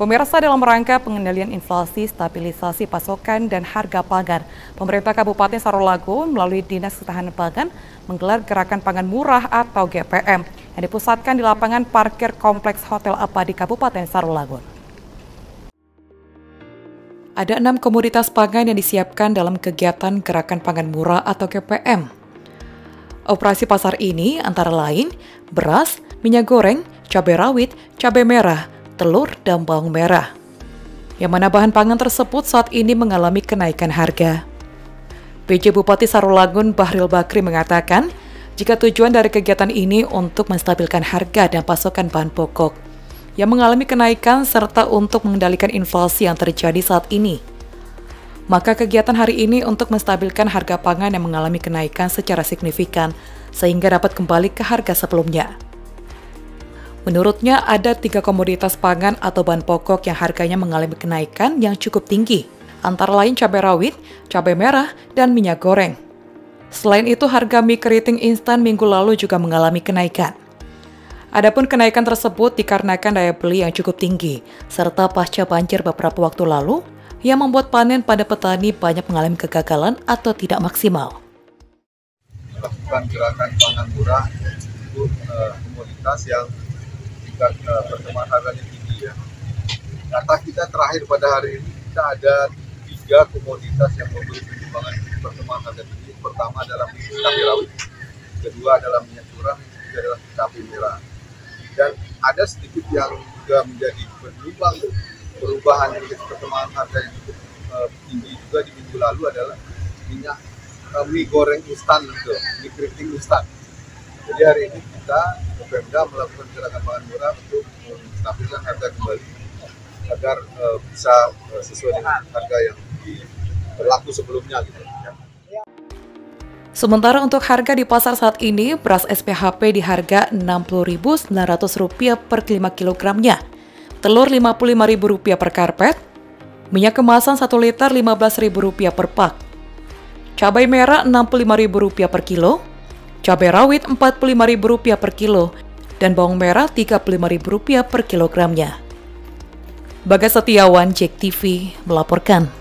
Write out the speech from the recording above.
Pemirsa dalam rangka pengendalian inflasi, stabilisasi pasokan, dan harga pangan, pemerintah Kabupaten Sarolago melalui Dinas Ketahanan Pangan menggelar gerakan pangan murah atau GPM yang dipusatkan di lapangan parkir Kompleks Hotel Apa di Kabupaten Sarolago. Ada enam komoditas pangan yang disiapkan dalam kegiatan gerakan pangan murah atau GPM. Operasi pasar ini antara lain beras, minyak goreng, cabai rawit, cabai merah, telur, dan bawang merah. Yang mana bahan pangan tersebut saat ini mengalami kenaikan harga. PJ Bupati Sarulagun Bahril Bakri mengatakan, jika tujuan dari kegiatan ini untuk menstabilkan harga dan pasokan bahan pokok yang mengalami kenaikan serta untuk mengendalikan inflasi yang terjadi saat ini. Maka kegiatan hari ini untuk menstabilkan harga pangan yang mengalami kenaikan secara signifikan sehingga dapat kembali ke harga sebelumnya. Menurutnya ada tiga komoditas pangan atau bahan pokok yang harganya mengalami kenaikan yang cukup tinggi, antara lain cabai rawit, cabai merah, dan minyak goreng. Selain itu, harga mie keriting instan minggu lalu juga mengalami kenaikan. Adapun kenaikan tersebut dikarenakan daya beli yang cukup tinggi, serta pasca banjir beberapa waktu lalu, yang membuat panen pada petani banyak mengalami kegagalan atau tidak maksimal. Melakukan gerakan pangan murah untuk uh, komoditas yang tingkat uh, pertemuan harganya tinggi ya. Data kita terakhir pada hari ini kita ada tiga komoditas yang memberi perkembangan pertemuan harga tinggi. Pertama adalah cabai rawit, kedua adalah minyak curah, ketiga adalah cabai merah. Dan ada sedikit yang juga menjadi penyumbang perubahan perkembangan harga yang cukup uh, tinggi juga di minggu lalu adalah minyak uh, mie goreng instan gitu, mie keriting instan. Jadi hari ini kita Pemda melakukan gerakan pangan murah untuk menstabilkan harga kembali agar uh, bisa uh, sesuai dengan harga yang berlaku sebelumnya gitu. Sementara untuk harga di pasar saat ini, beras SPHP di harga Rp60.900 per 5 kilogramnya, telur Rp55.000 per karpet, minyak kemasan 1 liter Rp15.000 per pak, cabai merah Rp65.000 per kilo, cabai rawit Rp45.000 per kilo, dan bawang merah Rp35.000 per kilogramnya. Bagas Setiawan, Jek TV, melaporkan.